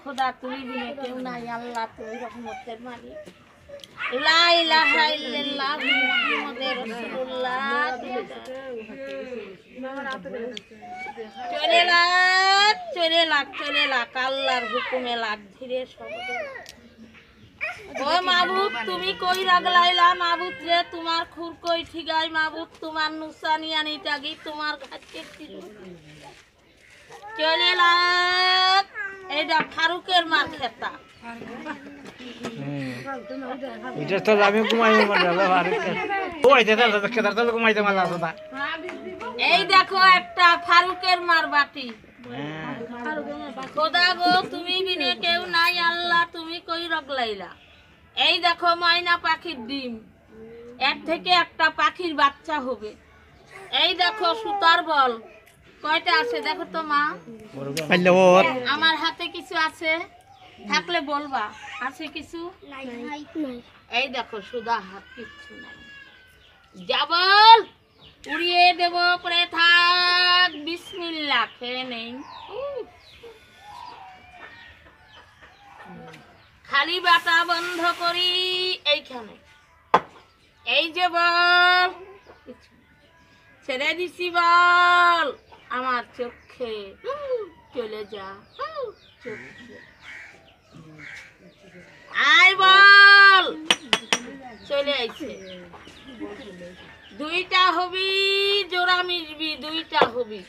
খোদা কেউ নাই, আল্লাহ রহমতের মালিক। হুকুমে লাগ ধীরে মাবুদ, তুমি কই রাগলাইলা? মাবুদ রে, তোমার খুর কই ঠিগাই? মাবুদ, তোমার নুসানি আনি টাগি তোমার কাছে চলে লাগ এইটা ফারুকের মার খেতা। এটা তো আমি ঘুমাই ঘুমাইতে তাহলে কেদার তাহলে ঘুমাইতে মালা এই দেখো একটা ফারুকের মার বাটি। খোদা গো তুমি বিনে কেউ নাই আল্লাহ তুমি কই রগলাইলা এই দেখো ময়না পাখির ডিম। এর থেকে একটা পাখির বাচ্চা হবে। এই দেখো সুতার বল। কয়টা আছে? দেখো তো মা। আমার হাতে কিছু আছে। থাকলে বলবা আছে কিছু? এই দেখো সুদা হাত কিচ্ছু নাই। যাবল উড়িয়ে দেব পরে থাক। বিসমিল্লা খেয়ে নেই। খালি বাটা বন্ধ করি এইখানে। এই যে বল ছেড়ে দিছি বল। আমার চোখে। চলে যা। চোখে। আয় বল। চলে আইছে। দুইটা হবি, জোড়া মিশবি, দুইটা হবি।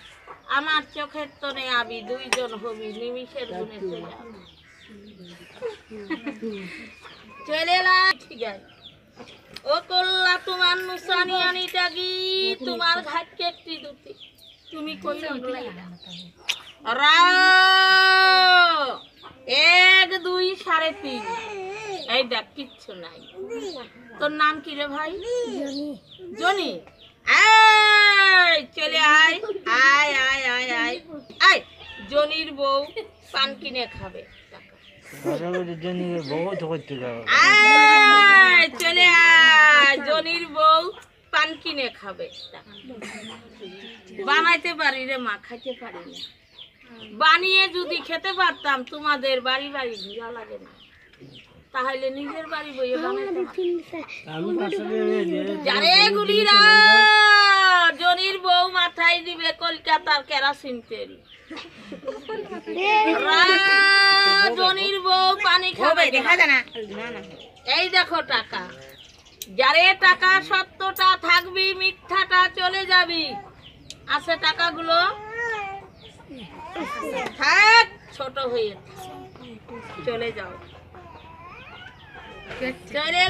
আমার চোখের তনে আবি, দুইজন হবি, নিমিষের গুণে চলে। চলে ঠিক আছে। ও কল্লা তোমার নুসানি আনি টাগি তোমার ঘাটকে একটি দুটি। তুমি রা এক দুই সাড়ে তিন। এই দেখ কিচ্ছু নাই। তোর নাম কি রে ভাই? জনি। আয় চলে আয়। আয় আয় আয় আয়। আয় জনির বউ পান কিনে খাবে। করতে আয় কিনে খাবে। বানাইতে পারি রে মা খাইতে পারি না। বানিয়ে যদি খেতে পারতাম তোমাদের বাড়ি বাড়ি ঘোরা লাগে না। তাহলে নিজের বাড়ি বইয়ে বানাইতে যারে গুলিরা জনির বউ মাথায় দিবে কলকাতার কেরাসিন তেল। জনির বউ পানি খাবে দেখা যায় না। এই দেখো টাকা। যারে টাকা সত্যটা থাকবি, মিথ্যাটা চলে যাবি। আছে টাকাগুলো? থাক, ছোট হয়ে চলে যাও। চলে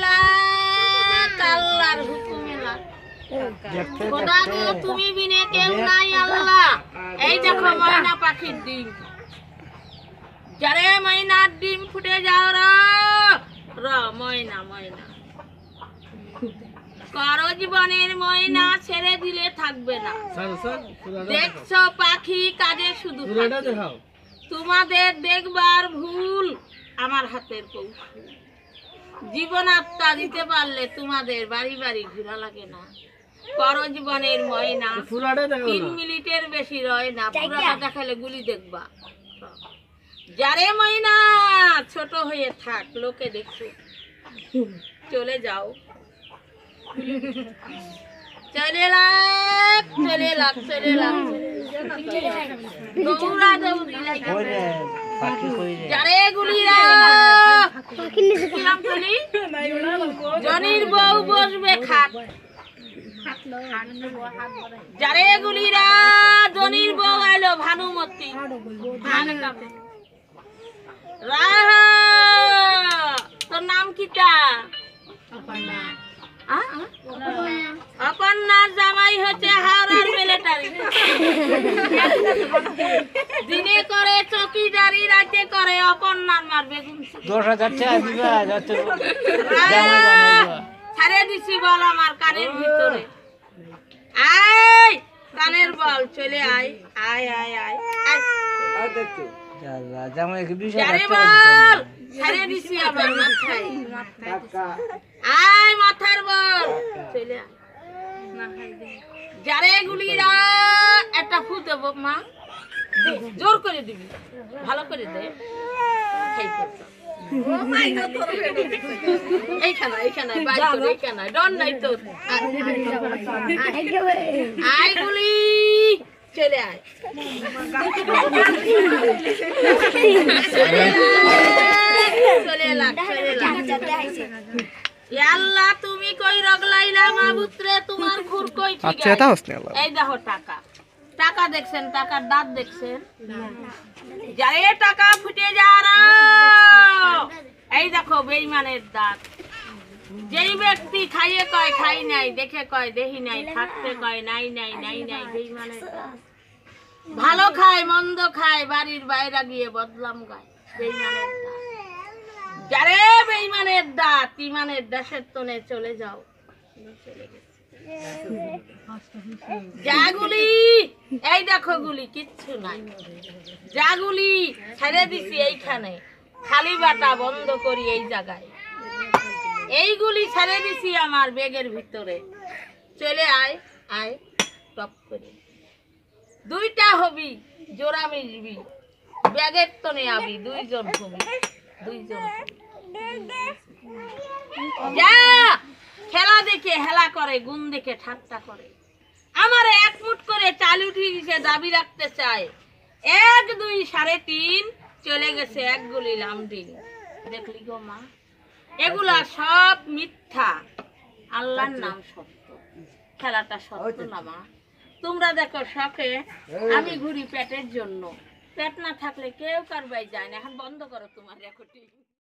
আল্লাহর হুকুমে লাগ খোদা গো, তুমি বিনে কেউ নাই এই দেখো ময়না পাখির ডিম। যারে ময়নার ডিম ফুটে যাও র, ময়না ময়না। করো জীবনের ময়না ছেড়ে দিলে থাকবে না। দেখছ পাখি কাজে শুধু তোমাদের দেখবার ভুল আমার হাতের কৌশল। জীবন আত্মা দিতে পারলে তোমাদের বাড়ি বাড়ি ঘোরা লাগে না। পরজীবনের ময়না তিন মিনিটের বেশি রয় না। পুরাটা দেখালে গুলি দেখবা। যারে ময়না ছোট হয়ে থাক লোকে দেখো চলে যাও। চলে লাগ চলে লাগ চলে লাগ দৌড়া দৌড়ি লাগে যারে গুলিরা জনির বউ বসবে খাট। যারে গুলিরা জনির বউ আইলো ভানুমতি। তোর নাম কিটা? অপর্ণার জামাই হচ্ছে হাওড়ার মিলিটারি দিনে করে চকিদারি রাতে করে অপর্ণার মারবে দশ হাজার টাকা দিবা ছাড়ে দিছি বল আমার কানের ভিতরে। আয় কানের বল চলে আয়। আয় আয় আয়। আয়। যারে যারে একটা ফু দেবো মা। জোর করে দিবি। ভালো করে দে। খাই এইখানে এইখানে এইখানে ডর নাই তোর। আয় গুলি। চলে আয়। আল্লাহ তুমি কই রগলাইলা মাবুত্রে? তোমার খুর কই ঠিক আছে? এই দেখো টাকা। টাকা দেখছেন টাকার দাঁত দেখছেন? যারে টাকা ফুটে যারা এই দেখো বেইমানের দাঁত। যেই ব্যক্তি খাইয়ে কয়, খাই নাই, দেখে কয় দেহি নাই, থাকতে কয়, নাই নাই নাই নাই দাঁত ভালো খায়, মন্দ খায়, বাড়ির বাইরে গিয়ে বদলাম গায়, বেইমানের দাঁত যারে বেইমানের দাঁত ইমানের দেশের তনে চলে যাও। জাগুলি এই দেখো গুলি, কিচ্ছু নাই। জাগুলি ছেড়ে দিছি এইখানে, খালি বাটা বন্ধ করি এই জায়গায়। এইগুলি ছেড়ে দিছি আমার বেগের ভিতরে। চলে আয় আয়, টপ করে। দুইটা হবি, জোড়া মিশবি ব্যাগের তনে আবি দুইজন হবি, দুইজন। যা! খেলা দেখে হেলা করে, গুণ দেখে ঠাট্টা করে। আমার এক মুঠ করে চালু উঠে গেছে দাবি রাখতে চায়। এক, দুই, সাড়ে তিন, চলে গেছে এক গুলি লামডিং। দেখলি গো মা? এগুলা সব মিথ্যা। আল্লাহর নাম সত্য। খেলাটা সত্য না মা? তোমরা দেখো শখে আমি ঘুরি পেটের জন্য। পেট না থাকলে কেউ কারবাই যায় না। এখন বন্ধ করো তোমার রেকর্ডিং।